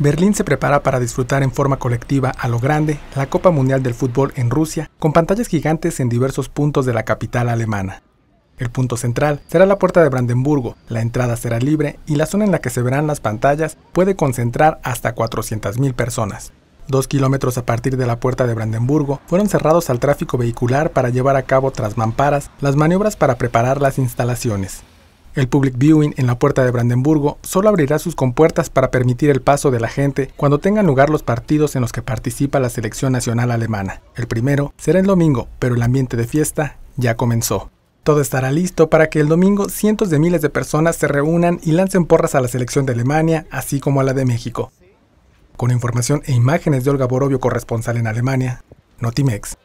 Berlín se prepara para disfrutar en forma colectiva a lo grande la Copa Mundial del Fútbol en Rusia, con pantallas gigantes en diversos puntos de la capital alemana. El punto central será la puerta de Brandenburgo, la entrada será libre y la zona en la que se verán las pantallas puede concentrar hasta 400.000 personas. Dos kilómetros a partir de la puerta de Brandenburgo fueron cerrados al tráfico vehicular para llevar a cabo tras mamparas las maniobras para preparar las instalaciones. El public viewing en la puerta de Brandenburgo solo abrirá sus compuertas para permitir el paso de la gente cuando tengan lugar los partidos en los que participa la selección nacional alemana. El primero será el domingo, pero el ambiente de fiesta ya comenzó. Todo estará listo para que el domingo cientos de miles de personas se reúnan y lancen porras a la selección de Alemania, así como a la de México. Con información e imágenes de Olga Borovio, corresponsal en Alemania, Notimex.